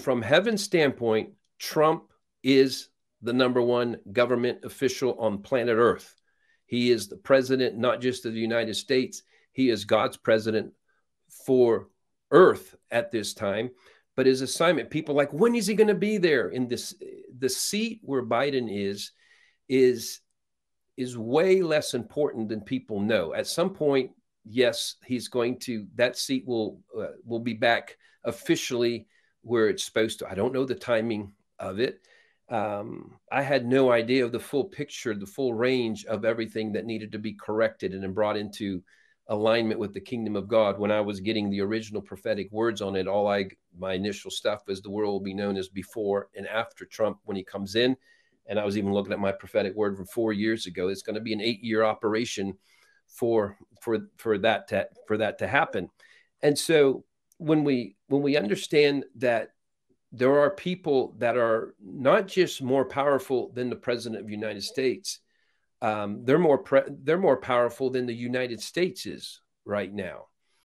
from heaven's standpoint, Trump is the number one government official on planet Earth. He is the president, not just of the United States, he is God's president for Earth at this time. But his assignment, people like, when is he going to be there? In this, the seat where Biden is, is is way less important than people know. At some point, yes, he's going to that seat will uh, will be back officially where it's supposed to. I don't know the timing of it. Um, I had no idea of the full picture, the full range of everything that needed to be corrected and brought into alignment with the kingdom of God. When I was getting the original prophetic words on it, all I my initial stuff was the world will be known as before and after Trump when he comes in. And I was even looking at my prophetic word from four years ago. It's going to be an eight year operation for for for that to for that to happen. And so when we when we understand that there are people that are not just more powerful than the president of the United States, um, they're more pre- they're more powerful than the United States is right now.